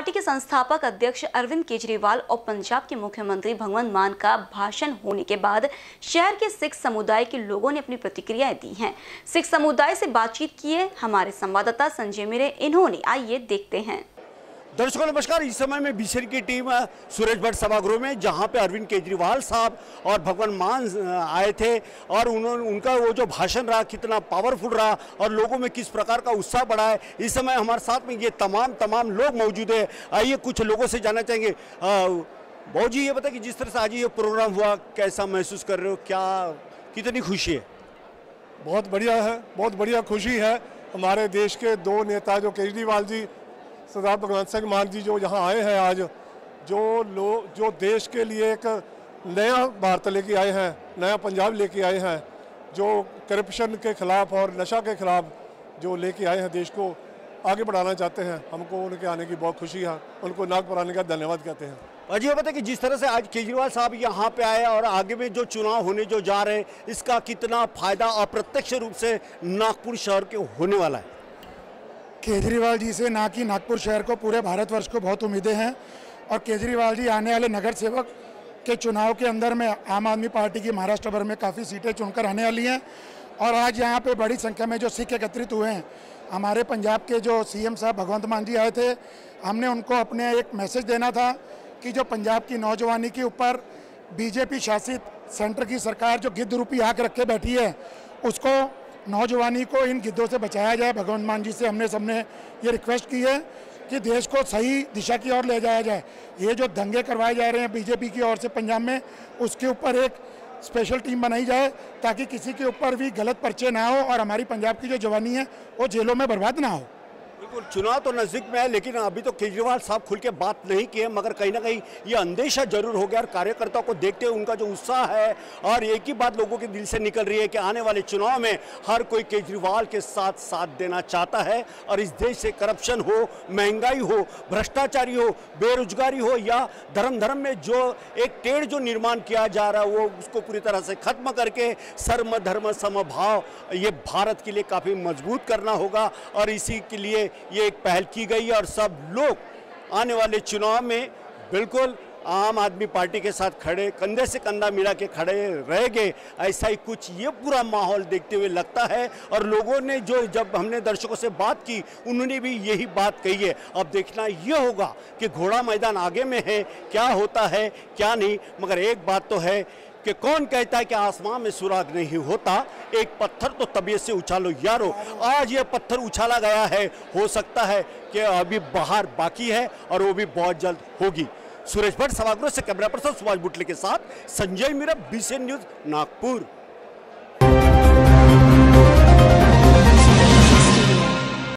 Party के संस्थापक अध्यक्ष अरविंद केजरीवाल और पंजाब के मुख्यमंत्री भगवंत मान का भाषण होने के बाद शहर के सिख समुदाय के लोगों ने अपनी प्रतिक्रियाएँ दी हैं। सिख समुदाय से बातचीत किए हमारे संवाददाता संजय मिरे। इन्होंने, आइए देखते हैं। दर्शकों, नमस्कार। इस समय में बीसर की टीम सुरेश भट्ट सभागृह में, जहाँ पे अरविंद केजरीवाल साहब और भगवान मान आए थे और उन्होंने उनका वो जो भाषण रहा, कितना पावरफुल रहा और लोगों में किस प्रकार का उत्साह बढ़ा है। इस समय हमारे साथ में ये तमाम तमाम लोग मौजूद है। आइए, कुछ लोगों से जानना चाहेंगे। भाऊ जी ये बताए कि जिस तरह से आज ये प्रोग्राम हुआ, कैसा महसूस कर रहे हो? क्या, कितनी खुशी है? बहुत बढ़िया है, बहुत बढ़िया खुशी है। हमारे देश के दो नेता, जो केजरीवाल जी सरदार भगवंत सिंह मान जी जो यहाँ आए हैं आज, जो लोग जो देश के लिए एक नया भारत लेके आए हैं, नया पंजाब लेके आए हैं, जो करप्शन के खिलाफ और नशा के खिलाफ जो लेके आए हैं देश को आगे बढ़ाना चाहते हैं, हमको उनके आने की बहुत खुशी है, उनको नागपुर आने का धन्यवाद कहते हैं। अजी ये बताए कि जिस तरह से आज केजरीवाल साहब यहाँ पे आए और आगे में जो चुनाव होने जो जा रहे हैं, इसका कितना फ़ायदा अप्रत्यक्ष रूप से नागपुर शहर के होने वाला है? केजरीवाल जी से ना कि नागपुर शहर को, पूरे भारतवर्ष को बहुत उम्मीदें हैं। और केजरीवाल जी आने वाले नगर सेवक के चुनाव के अंदर में आम आदमी पार्टी की महाराष्ट्र भर में काफ़ी सीटें चुनकर आने वाली हैं। और आज यहाँ पे बड़ी संख्या में जो सिख एकत्रित हुए हैं, हमारे पंजाब के जो सीएम साहब भगवंत मान जी आए थे, हमने उनको अपने एक मैसेज देना था कि जो पंजाब की नौजवानी के ऊपर बीजेपी शासित सेंटर की सरकार जो गिद्ध रूपी आग रख के बैठी है, उसको नौजवानी को इन गिद्धों से बचाया जाए। भगवंत मान जी से हमने सबने ये रिक्वेस्ट की है कि देश को सही दिशा की ओर ले जाया जाए। ये जो दंगे करवाए जा रहे हैं बीजेपी की ओर से पंजाब में, उसके ऊपर एक स्पेशल टीम बनाई जाए ताकि किसी के ऊपर भी गलत पर्चे ना हो और हमारी पंजाब की जो जवानी है, वो जेलों में बर्बाद ना हो। बिल्कुल चुनाव तो नज़दीक में है, लेकिन अभी तो केजरीवाल साहब खुल के बात नहीं किए मगर कहीं ना कहीं ये अंदेशा ज़रूर हो गया और कार्यकर्ताओं को देखते हुए उनका जो उत्साह है और एक ही बात लोगों के दिल से निकल रही है कि आने वाले चुनाव में हर कोई केजरीवाल के साथ साथ देना चाहता है और इस देश से करप्शन हो, महँगाई हो, भ्रष्टाचारी हो, बेरोजगारी हो या धर्म धर्म में जो एक टेढ़ जो निर्माण किया जा रहा है, वो उसको पूरी तरह से खत्म करके सर्व धर्म समभाव ये भारत के लिए काफ़ी मज़बूत करना होगा और इसी के लिए ये एक पहल की गई है और सब लोग आने वाले चुनाव में बिल्कुल आम आदमी पार्टी के साथ खड़े, कंधे से कंधा मिला के खड़े रह गए। ऐसा ही कुछ ये पूरा माहौल देखते हुए लगता है और लोगों ने जो जब हमने दर्शकों से बात की, उन्होंने भी यही बात कही है। अब देखना ये होगा कि घोड़ा मैदान आगे में है, क्या होता है, क्या नहीं, मगर एक बात तो है कि कौन कहता है कि आसमान में सुराग नहीं होता? एक पत्थर तो तबीयत से उछालो यारो। आज ये पत्थर उछाला गया है। हो सकता है कि अभी बाहर बाकी है और वो भी बहुत जल्द होगी। सुरेश भट्ट, सभागृह से, कैमरा पर्सन सुभाष बुटले के साथ, संजय मीरा, बीसीएन न्यूज़, नागपुर।